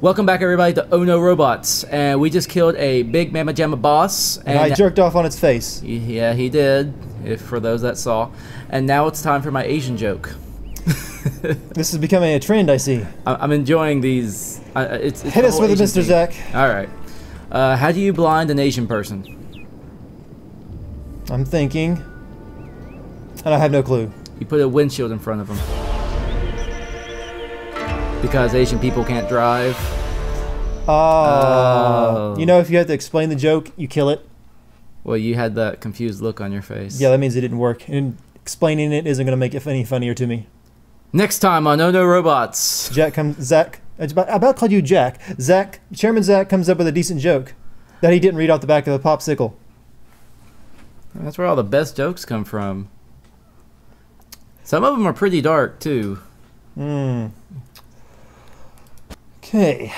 Welcome back, everybody, to Oh No Robots, and we just killed a big Mamma Jamma boss. And I jerked off on its face. Yeah, he did. If for those that saw, and now it's time for my Asian joke. this is becoming a trend, I see. I- am enjoying these. Uh, it's, it's Hit us with it, Mr. Zach. All right. Uh, how do you blind an Asian person? I'm thinking, and I have no clue. You put a windshield in front of them. Because Asian people can't drive. Oh. You know, if you have to explain the joke, you kill it. Well, you had that confused look on your face. Yeah, that means it didn't work. And explaining it isn't going to make it any funnier to me. Next time on Oh No Robots. Jack comes. Zach. I about, I about called you Jack. Zach. Chairman Zach comes up with a decent joke that he didn't read off the back of the popsicle. That's where all the best jokes come from. Some of them are pretty dark too. Hmm. Okay.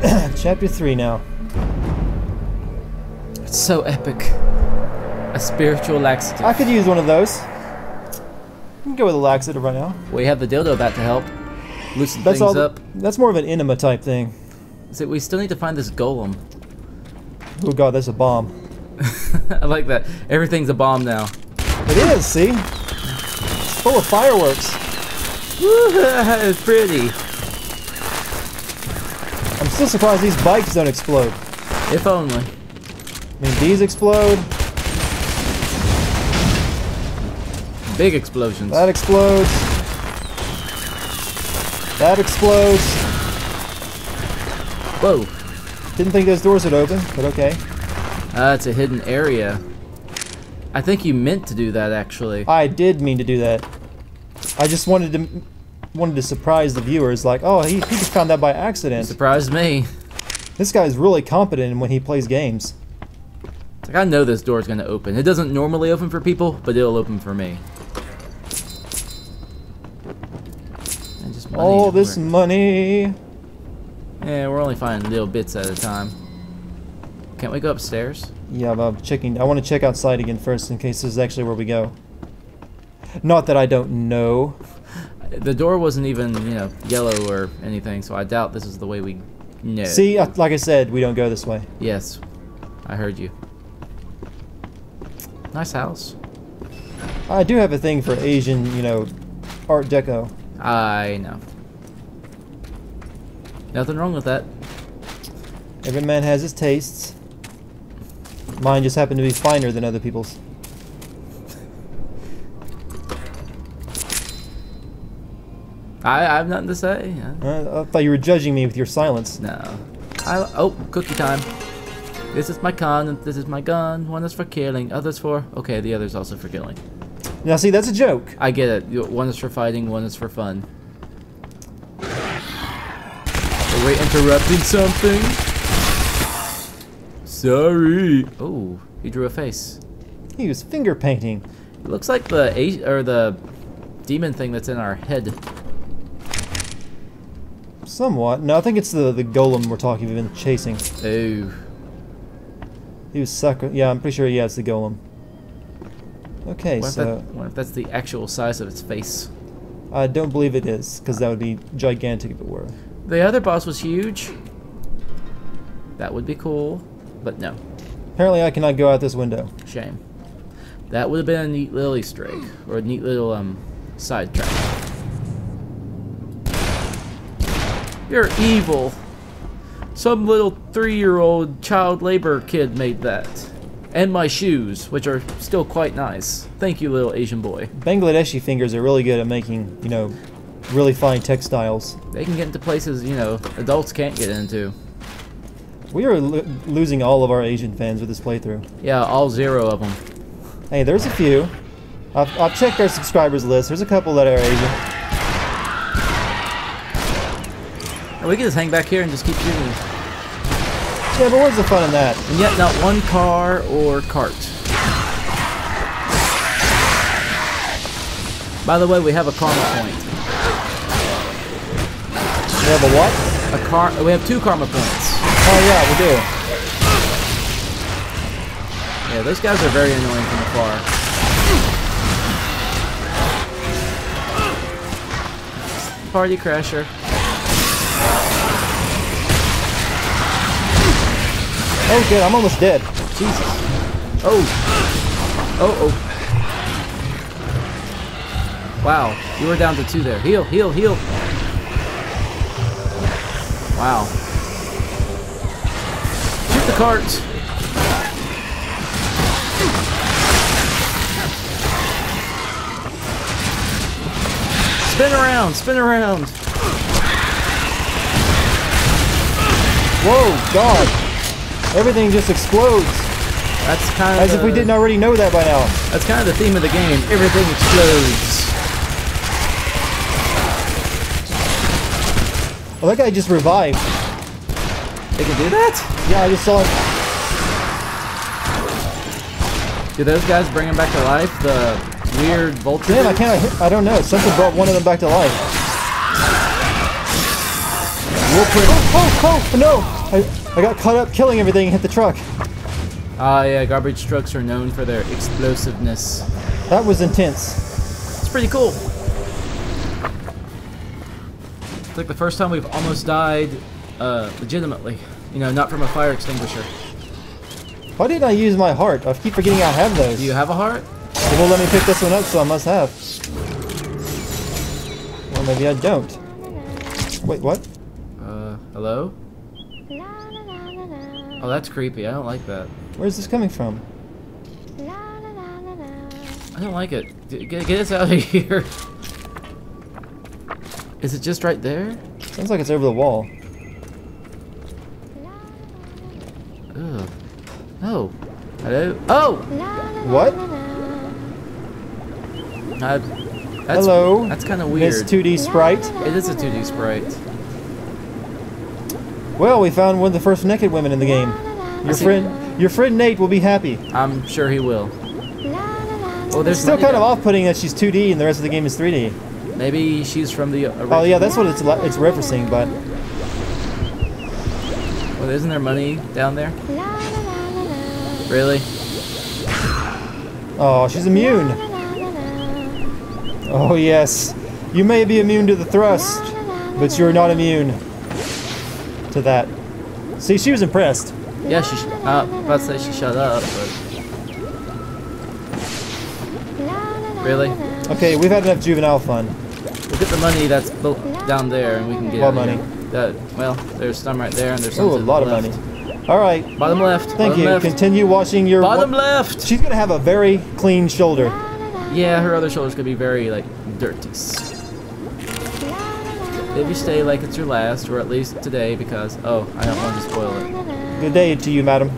Chapter 3 now. It's so epic. A spiritual laxative. I could use one of those. can go with a laxative right now. We have the dildo bat to help loosen that's things all, up. That's more of an enema type thing. So we still need to find this golem. Oh god, that's a bomb. I like that. Everything's a bomb now. It is, see? It's full of fireworks. it's pretty. I'm still surprised these bikes don't explode. If only. I mean, these explode. Big explosions. That explodes. That explodes. Whoa. Didn't think those doors would open, but okay. Uh, it's a hidden area. I think you meant to do that, actually. I did mean to do that. I just wanted to wanted to surprise the viewers, like, oh, he, he just found that by accident. surprised me. This guy's really competent when he plays games. Like, I know this door's going to open. It doesn't normally open for people, but it'll open for me. All this money. Yeah, we're only finding little bits at a time. Can't we go upstairs? Yeah, I'm checking. I want to check outside again first in case this is actually where we go. Not that I don't know. The door wasn't even, you know, yellow or anything, so I doubt this is the way we know. See, like I said, we don't go this way. Yes, I heard you. Nice house. I do have a thing for Asian, you know, Art Deco. I know. Nothing wrong with that. Every man has his tastes. Mine just happen to be finer than other people's. I, I have nothing to say. Uh, I thought you were judging me with your silence. No. I, oh, cookie time. This is my con, this is my gun. One is for killing, others for... Okay, the other's also for killing. Now see, that's a joke. I get it. One is for fighting, one is for fun. Are we interrupting something? Sorry. Oh, he drew a face. He was finger painting. It looks like the or the demon thing that's in our head. Somewhat. No, I think it's the the golem we're talking about chasing. Oh. He was sucker. Yeah, I'm pretty sure. Yeah, it's the golem. Okay, what so. If that, what if that's the actual size of its face? I don't believe it is, because that would be gigantic if it were. The other boss was huge. That would be cool, but no. Apparently I cannot go out this window. Shame. That would have been a neat little Easter egg, or a neat little um side You're evil. Some little three-year-old child labor kid made that. And my shoes, which are still quite nice. Thank you, little Asian boy. Bangladeshi fingers are really good at making, you know, really fine textiles. They can get into places, you know, adults can't get into. We are lo losing all of our Asian fans with this playthrough. Yeah, all zero of them. Hey, there's a few. I've, I've checked our subscribers list. There's a couple that are Asian. We can just hang back here and just keep shooting. Yeah, but where's the fun in that? And yet not one car or cart. By the way, we have a karma point. We have a what? A car. We have two karma points. Oh yeah, we do. Yeah, those guys are very annoying from afar. Party Crasher. Oh, good. I'm almost dead. Jesus. Oh. Oh, oh. Wow. You were down to two there. Heal, heal, heal. Wow. Shoot the cart. Spin around, spin around. Whoa, God. Everything just explodes. That's kind of As if we didn't already know that by now. That's kind of the theme of the game. Everything explodes. Oh, that guy just revived. They can do that? Yeah, I just saw him. Do those guys bring him back to life? The weird vulture? Damn, I can't. I don't know. Something brought one of them back to life. We'll put. Oh, oh, oh, oh, no! I, I got caught up killing everything and hit the truck. Ah, yeah, garbage trucks are known for their explosiveness. That was intense. It's pretty cool. It's like the first time we've almost died uh, legitimately. You know, not from a fire extinguisher. Why didn't I use my heart? I keep forgetting I have those. Do you have a heart? It won't let me pick this one up, so I must have. Well, maybe I don't. Wait, what? Uh, hello? Oh, that's creepy. I don't like that. Where's this coming from? I don't like it. Get, get us out of here. Is it just right there? Sounds like it's over the wall. Ugh. Oh. Hello? Oh! What? Uh, that's, Hello, That's kind of weird. Miss 2D Sprite. It is a 2D sprite. Well, we found one of the first naked women in the game. Your friend, your friend Nate will be happy. I'm sure he will. Well, It's there's still kind of off-putting that she's 2D and the rest of the game is 3D. Maybe she's from the original. Oh yeah, that's what it's it's referencing. But Well, isn't there money down there? Really? oh, she's immune. Oh yes, you may be immune to the thrust, but you're not immune to that. See, she was impressed. Yeah, she. Sh- uh, about to say she shut up, but really, Okay, we've had enough juvenile fun. we'll get the money that's down there, and we can get. What money? here. That well, there's some right there, and there's some. Oh, a lot of left. money. All right, Bottom left. thank bottom you. Left. Continue washing your. Bottom left. She's gonna have a very clean shoulder. Yeah, her other shoulder's gonna be very like dirty. Maybe stay like it's your last, or at least today, because oh, I don't want to spoil it. Good day to you, madam.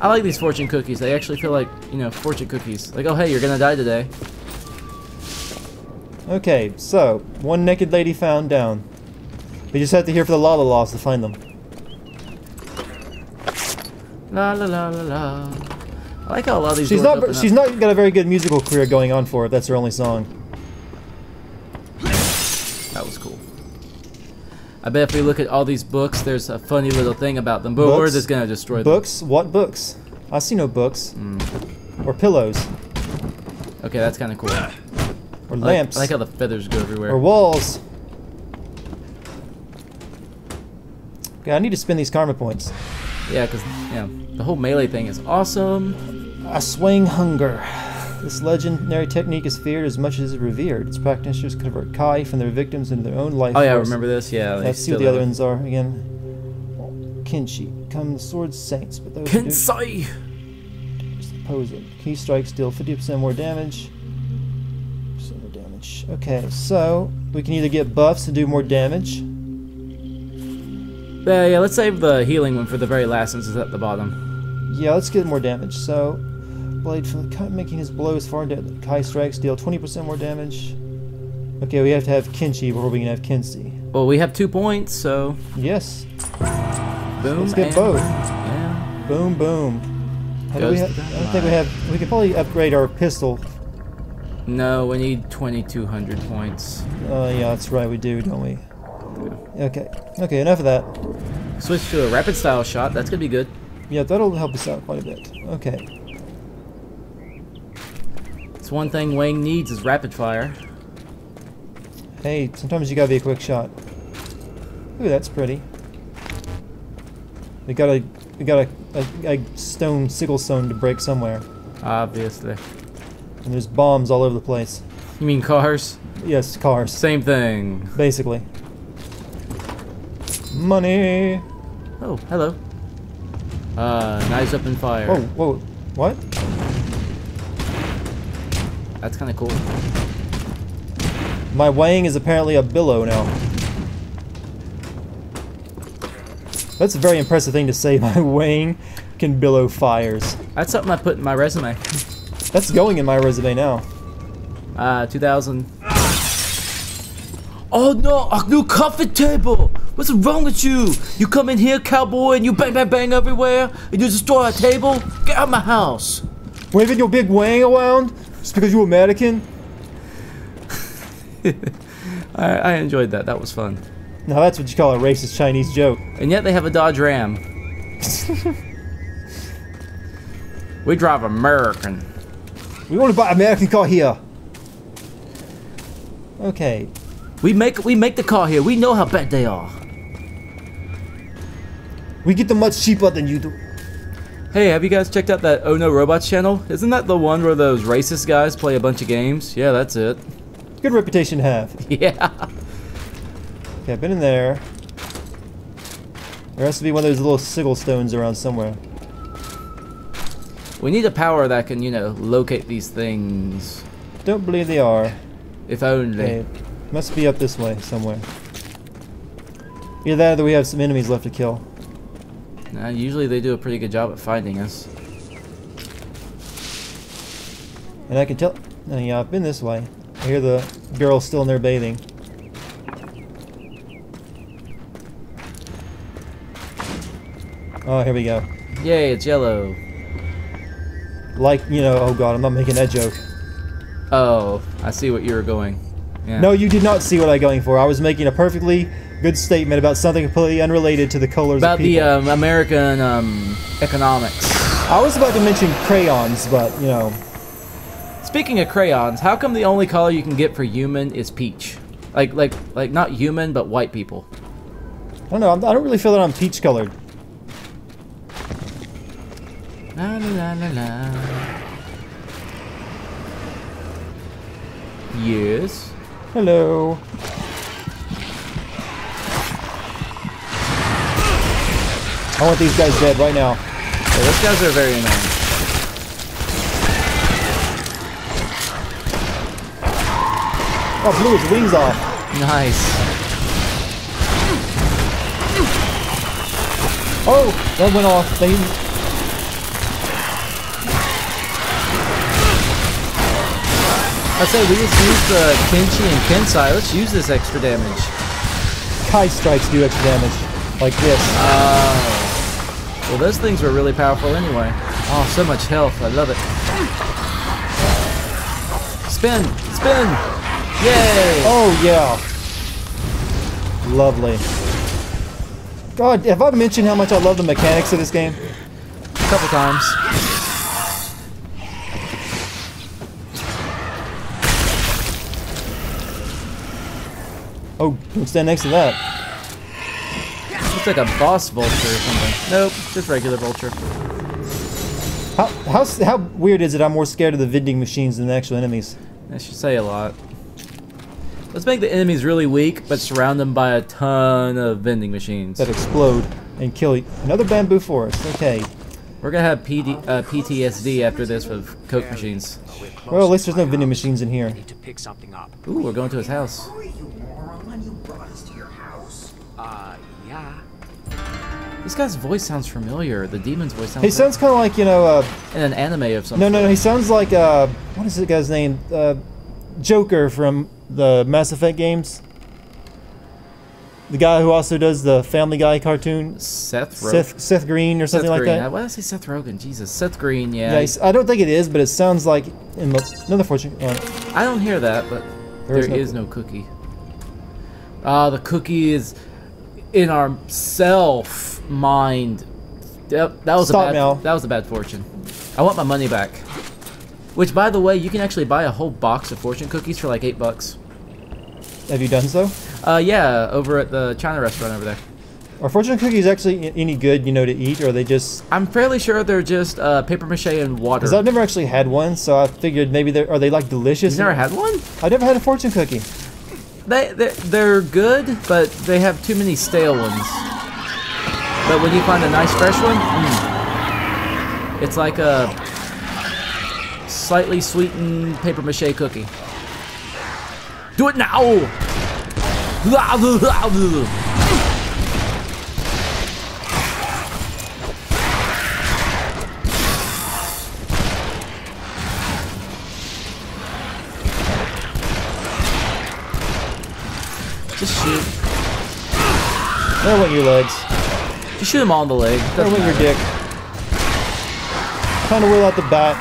I like these fortune cookies. They actually feel like you know fortune cookies. Like oh hey, you're gonna die today. Okay, so one naked lady found down. We just have to hear for the Lala Laws to find them. La la la la la. I like how a lot of these. She's not. She's not got a very good musical career going on for. If that's her only song. I bet if we look at all these books, there's a funny little thing about them, but we're Books? just gonna destroy them. Books? What books? I see no books. Hmm. Or pillows. Okay, that's kind of cool. I Or like, lamps. I like how the feathers go everywhere. or walls. Okay, I need to spend these karma points. yeah, because yeah, the whole melee thing is awesome. Aswang Hunger. This legendary technique is feared as much as it is revered. Its practitioners convert Kai from their victims into their own life Oh yeah, force. remember this? Yeah. Let's see what the other ones are again. Kenshi. Come the sword saints, but those Kensai. oppose it. Key strikes deal 50% more damage. Percent more damage. Okay, so we can either get buffs to do more damage. Yeah, yeah. Let's save the healing one for the very last, since it's at the bottom. Yeah, let's get more damage. So, blade for Kai making his blows far dead. Kai strikes deal 20% more damage. Okay, we have to have Kinchi before we can have Kinsey. Well, we have two points, so Yes, boom. let's get both. Yeah. Boom, boom. How we Goes I don't think we have. We could probably upgrade our pistol. No, we need 2,200 points. Uh, yeah, that's right, we do, don't we? Okay, okay, enough of that. Switch to a rapid style shot. That's gonna be good. Yeah, that'll help us out quite a bit. Okay. It's one thing Wang needs is rapid fire. Hey, sometimes you gotta be a quick shot. Ooh, that's pretty. We got a we got a, a, a stone sigil stone to break somewhere, Obviously. and there's bombs all over the place. You mean cars? Yes, cars, Same thing. basically. Money. Oh, hello. Uh, knives up in fire. Whoa, whoa, what? That's kind of cool. My weighing is apparently a billow now. That's a very impressive thing to say. My weighing can billow fires. That's something I put in my resume. That's going in my resume now. Uh, 2000. Oh no, a new coffee table! What's wrong with you? You come in here, cowboy, and you bang, bang, bang everywhere, and you destroy our table? Get out of my house! Waving your big weighing around just because you're American? I, I enjoyed that. That was fun. Now that's what you call a racist Chinese joke. And yet they have a Dodge Ram. we drive American. We want to buy American car here. Okay. We make we make the car here. We know how bad they are. We get them much cheaper than you do. Hey, have you guys checked out that Oh No Robots channel? Isn't that the one where those racist guys play a bunch of games? Yeah, that's it. Good reputation to have. Yeah. Okay, I've been in there. There has to be one of those little sigil stones around somewhere. We need a power that can, you know, locate these things. Don't believe they are. If only. Okay, must be up this way somewhere. Either that or we have some enemies left to kill. Nah, usually they do a pretty good job at finding us. And I can tell. Oh, yeah, I've been this way. I hear the girl still in there bathing. Oh, here we go. Yay, it's yellow. Like, you know, oh god, I'm not making that joke. Oh, I see what you were going. Yeah. No, you did not see what I'm going for. I was making a perfectly good statement about something completely unrelated to the colors About of the um, American um, economics. I was about to mention crayons, but, you know, Speaking of crayons, how come the only color you can get for human is peach? Like, like, like not human, but white people. I don't know, I'm- I don't really feel that I'm peach colored. La la la la la. Yes. Hello. I want these guys dead right now. Yeah, those guys are very annoying. Oh, blew his wings off. Nice. Oh, that went off. They, I say we just used the Kenshi and Kensai. Let's use this extra damage. Kai strikes do extra damage. Like this. Oh. Well, those things were really powerful anyway. Oh, so much health. I love it. Spin! Spin! Yay! Oh, yeah. Lovely. God, have I mentioned how much I love the mechanics of this game? A couple times. Oh, don't stand next to that. Looks like a boss vulture or something. Nope, just regular vulture. How, how, how weird is it I'm more scared of the vending machines than the actual enemies? That should say a lot. Let's make the enemies really weak, but surround them by a ton of vending machines. That explode and kill you. Another bamboo forest. Okay. We're gonna have PD, uh, PTSD after this with Coke machines. We're Well, at least there's no vending machines in here. I need to pick something up. Ooh, we're going to his house. Who This guy's voice sounds familiar. The demon's voice sounds He sounds kind of like, you know, uh, in an anime of some no, no, no, he sounds like, uh, what is the guy's name? Uh, Joker from the Mass Effect games. The guy who also does the Family Guy cartoon, Seth Rogen. Seth, Seth Green or something like that. Why did I say Seth Rogen? Jesus, Seth Green. Yeah. Yeah, I don't think it is, but it sounds like in the, another fortune. I don't hear that, but There there is is no no, cookie. Ah, the cookie is in our self mind. Yep, that was Stop a bad. now. That was a bad fortune. I want my money back. Which, by the way, you can actually buy a whole box of fortune cookies for like eight bucks. have you done so? Uh, yeah, over at the China restaurant over there. Are fortune cookies actually any good, you know, to eat, or are they just... I'm fairly sure they're just uh, paper mache and water. Because I've never actually had one, so I figured maybe they're... Are they, like, delicious? You've never had one? I've never had a fortune cookie. They, they they're good, but they have too many stale ones. But when you find a nice fresh one, mm, it's like a slightly sweetened paper mache cookie. Do it now! Just shoot. There went your legs. Just shoot them all in the leg. There went your dick. Trying to wheel out the bat.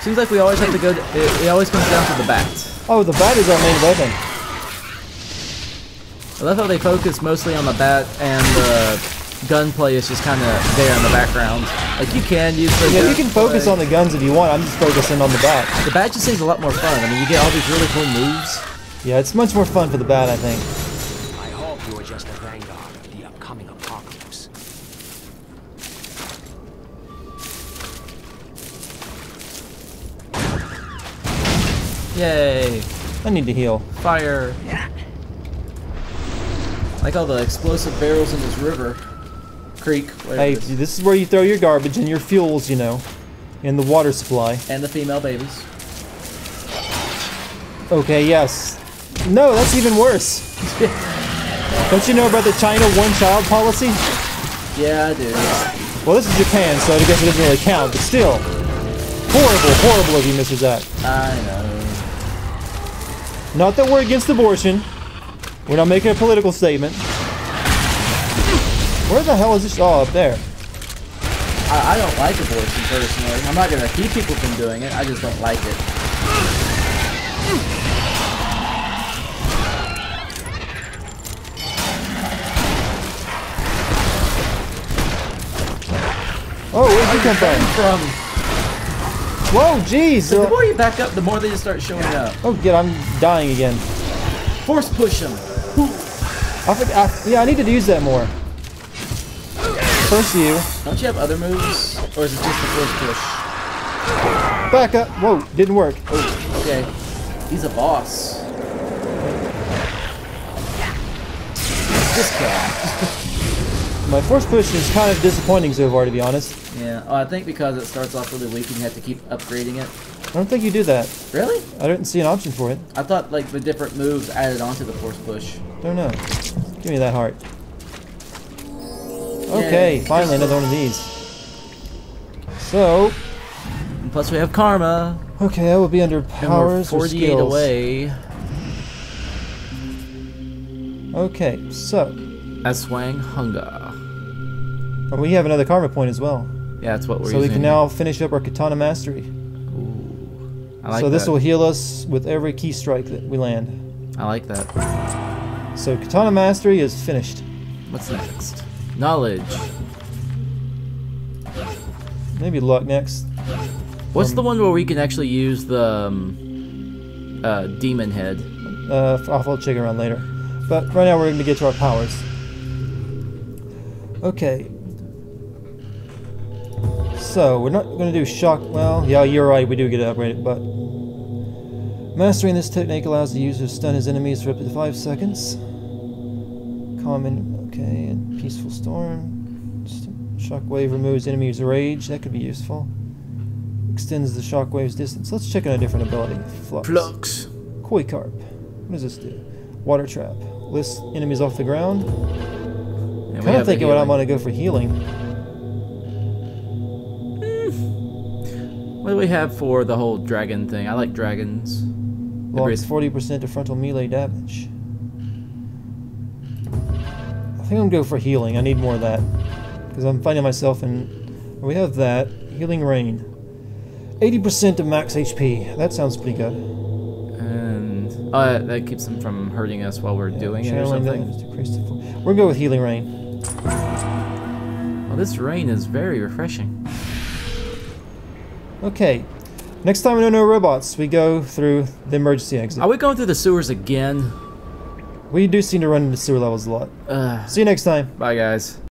Seems like we always have to go. it, it always comes down to the bat. Oh, the bat is our main weapon. I love how they focus mostly on the bat and the gunplay is just kind of there in the background. Like you can use the. Yeah, you can focus gunplay. on the guns if you want. I'm just focusing on the bat. The bat just seems a lot more fun. I mean, you get all these really cool moves. Yeah, it's much more fun for the bat, I think. I hope you are just a vanguard of the upcoming apocalypse. Yay! I need to heal. Fire! Yeah. Like all the explosive barrels in this river, creek, Hey, it is. this is where you throw your garbage and your fuels, you know, And the water supply. and the female babies. Okay, yes. No, that's even worse. Don't you know about the China one-child policy? Yeah, I do. Well, this is Japan, so I guess it doesn't really count, but still. Horrible, horrible of you, Mr. Zach. I know. Not that we're against abortion. We're not making a political statement. Where the hell is this? Oh, up there. I, I don't like abortion personally. I'm not gonna keep people from doing it. I just don't like it. Oh, where'd you come from? From Whoa, jeez. the Uh, more you back up, the more they just start showing up. Oh, good. I'm dying again. Force push them. I, forg I, yeah, I need to use that more. First you. Don't you have other moves, or is it just the force push? Back up. Whoa, didn't work. Oh, okay. He's a boss. Kill him. My force push is kind of disappointing so far, to be honest. Yeah. Oh, I think because it starts off really weak and you have to keep upgrading it. I don't think you do that. Really? I didn't see an option for it. I thought like the different moves added onto the force push. Don't know. Give me that heart. Okay, Yay. finally another one of these. So, And plus we have karma. okay, I will be under And we're powers or 48 skills. away. Okay, so Aswang Hunger. and we have another karma point as well. Yeah, that's what we're so we can now finish up our katana mastery. Ooh, I like that. so this that. will heal us with every key strike that we land. I like that. So katana mastery is finished. What's next? Knowledge. Maybe luck next. What's Um, the one where we can actually use the um, uh, demon head? Uh, I'll I'll check around later. But right now we're going to get to our powers. Okay. So, we're not going to do shock... Well, yeah, you're right, we do get it upgraded, but... Mastering this technique allows the user to stun his enemies for up to 5 seconds. Common, okay, and Peaceful Storm. St- Shockwave removes enemies' rage, that could be useful. Extends the shockwave's distance. Let's check on a different ability. Flux. Flux. Koi carp. What does this do? Water trap. Lifts enemies off the ground. We Kind of thinking what I'm gonna go for healing. We have for the whole dragon thing? I like dragons. The Blocks 40% to frontal melee damage. I think I'm gonna go for healing. I need more of that. Because I'm finding myself in. We have that. Healing rain. 80% of max HP. That sounds pretty good. And oh, that, keeps them from hurting us while we're doing it or something. damage decreased to. We're go with healing rain. Well, this rain is very refreshing. Okay. Next time we know no robots, we go through the emergency exit. Are we going through the sewers again? We do seem to run into sewer levels a lot. Uh, See you next time. bye, guys.